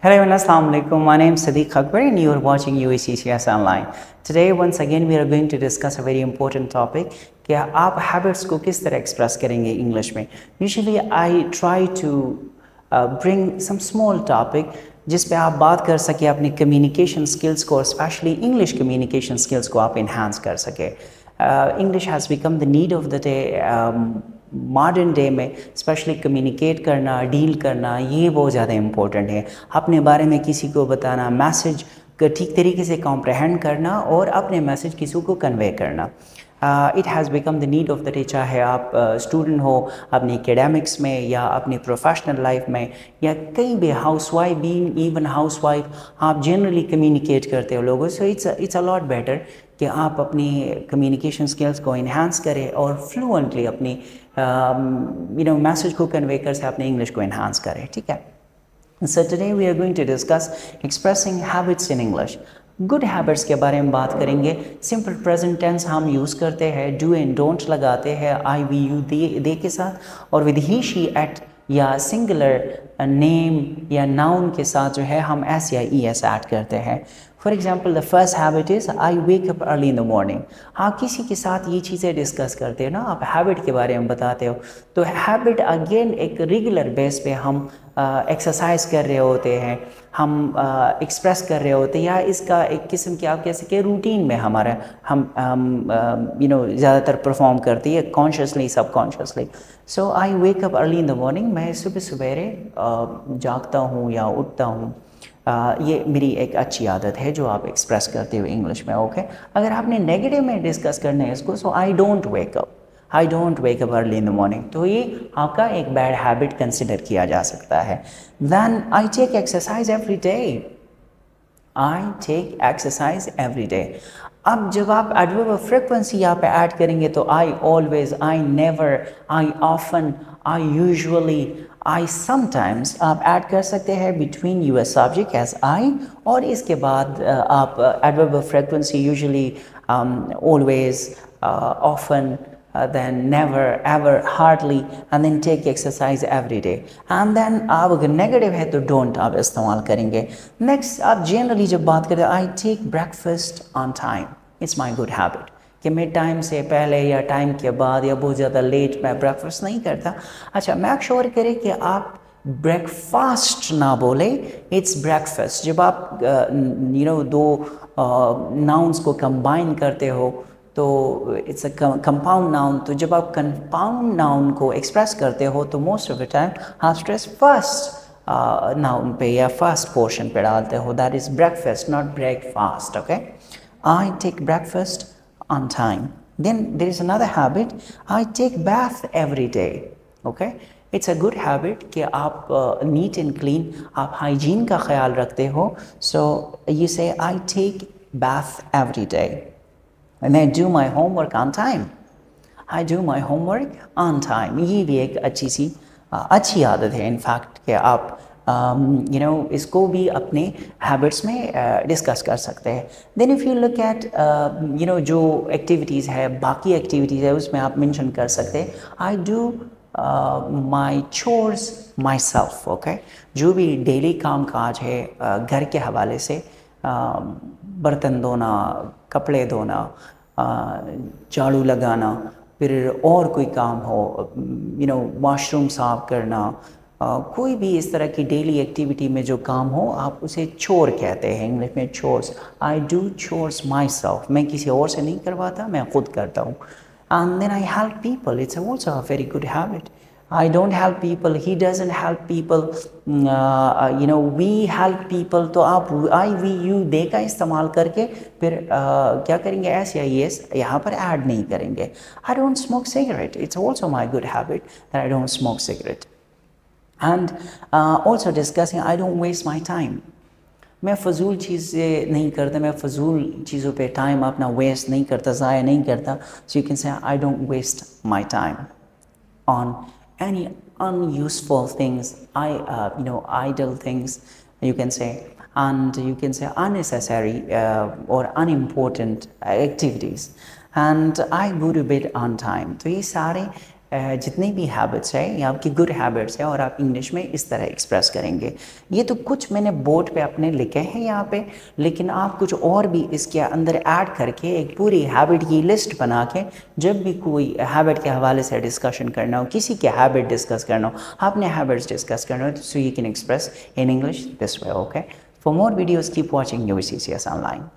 Hello everyone, Assalamu alaikum. My name is Sadiq Akbar and you are watching UACCS Online. Today once again we are going to discuss a very important topic कि आप habits को किस तरह express करेंगे English में. Usually I try to uh, bring some small topic जिस पे आप बात कर सके अपनी communication skills को और especially English communication skills को आप enhance कर सके. Uh, English has become the need of the day. Um, modern day में स्पेशली कम्युनिकेट करना डील करना, ये बहुत ज़्यादा इम्पोर्टेंट है। अपने बारे में किसी को बताना मैसेज ठीक तरीके से कॉम्प्रहेंड करना और अपने मैसेज किसी को कन्वे करना। It has become the need of the day चाहे आप स्टूडेंट uh, हो अपनी एकेडमिक्स में या अपनी प्रोफेशनल लाइफ में या कहीं भी house wife been even house wife आप जनरली कम्युनिकेट करते हो लोगों से it's it's a lot better कि आप अपनी कम्युनिकेशन स्किल्स को इन्हांस करें और फ्लुएंटली अपनी यू नो मैसेज को कन्वे कर से अपने इंग्लिश को इन्हांस करें ठीक है So today we are going to discuss expressing habits in English. Good habits के बारे में बात करेंगे। सिंपल प्रेजेंट टेंस हम यूज़ करते हैं डू एंड डोंट लगाते हैं आई वी यू दे दे के साथ। और विद ही शी एट या सिंगुलर नेम या नाउन के साथ जो है, हम एस या ई एस ऐड करते हैं। For example the first habit is I wake up early in the morning आप किसी के साथ ये चीज़ें डिस्कस करते हो ना, आप हैबिट के बारे में बताते हो तो हैबिट अगेन एक रेगुलर बेस पे हम एक्सरसाइज कर रहे होते हैं, हम एक्सप्रेस कर रहे होते हैं, या इसका एक किस्म की, आप कह सकें रूटीन में हमारा, हम हम यू नो ज़्यादातर परफॉर्म करती है consciously subconsciously so I wake up early in the morning मैं सुबह सवेरे जागता हूँ या उठता हूँ। ये मेरी एक अच्छी आदत है जो आप एक्सप्रेस करते हो इंग्लिश में ओके? अगर आपने नेगेटिव में डिस्कस करना है इसको so I don't wake up I don't wake up early in the morning तो ये आपका एक बैड हैबिट कंसिडर किया जा सकता है. Then I take exercise every day I take exercise every day अब जब आप एडवर्ब फ्रिक्वेंसी यहाँ पे ऐड करेंगे तो I always I never I often I usually I sometimes आप ऐड कर सकते हैं between you S subject as I और इसके बाद आप adverb frequency usually always often uh, then never, ever, hardly, and then take exercise every day. And then आप अगर नेगेटिव है तो डोंट आप इस्तेमाल करेंगे। नेक्स्ट आप जनरली जब बात करें I take breakfast on time it's my good habit कि मैं टाइम से पहले या टाइम के बाद या बहुत ज़्यादा लेट मैं ब्रेकफास्ट नहीं करता। अच्छा मैक श्योर करें कि आप ब्रेकफास्ट ना बोले इट्स ब्रेकफास्ट जब आप यू नो दो नाउन्स को कंबाइन करते हो तो इट्स अ कंपाउंड नाउन तो जब आप कंपाउंड नाउन को एक्सप्रेस करते हो तो मोस्ट ऑफ़ द टाइम आप स्ट्रेस फ़र्स्ट नाउन पे या फ़र्स्ट पोर्शन पे डालते हो। That is breakfast not breakfast okay I take breakfast on time then there is another habit I take bath every day okay it's a good habit कि आप neat and clean आप hygiene का ख्याल रखते हो. So you say I take bath every day. And I do my homework on time. I do my homework on time. ये भी एक अच्छी सी अच्छी आदत है इनफैक्ट कि आप यू नो इसको भी अपने हैबिट्स में डिस्कस कर सकते हैं। Then if you look at you know जो एक्टिविटीज़ है बाकी एक्टिविटीज़ है उसमें आप मेंशन कर सकते हैं। I do my chores myself okay जो भी डेली काम काज है uh, घर के हवाले से बर्तन धोना कपड़े धोना झाड़ू लगाना फिर और कोई काम हो यू नो वॉशरूम साफ़ करना Uh, कोई भी इस तरह की डेली एक्टिविटी में जो काम हो आप उसे चोर कहते हैं इंग्लिश में chores I do chores myself मैं किसी और से नहीं करवाता मैं खुद करता हूँ. And then I help people it's also a very good habit I don't help people, he doesn't help people, uh, you know, we help people. तो आप आई वी यू दे का इस्तेमाल करके फिर uh, क्या करेंगे? एस या येस यहाँ पर ऐड नहीं करेंगे. I don't smoke cigarette it's also my good habit that I don't smoke cigarette And also discussing I don't waste my time मैं फ़जूल चीज़ें नहीं करता मैं फ़जूल चीज़ों पे टाइम अपना वेस्ट नहीं करता ज़ाया नहीं करता so you can say I don't waste my time on any unuseful things, I, uh, you know, idle things, you can say, and you can say unnecessary uh, or unimportant activities. And I go to bed on time. तो ये सारे जितनी भी habits है, ये आपकी good habits हैं, और आप इंग्लिश में इस तरह एक्सप्रेस करेंगे। ये तो कुछ मैंने बोर्ड पे अपने लिखे हैं यहाँ पे, लेकिन आप कुछ और भी इसके अंदर ऐड करके एक पूरी हैबिट की लिस्ट बना के, जब भी कोई हैबिट के हवाले से डिस्कशन करना हो, किसी के हैबिट डिस्कस करना हो, आपने हैबिट्स डिस्कस करना हो so you can express in English this way okay for more videos keep watching U C C S online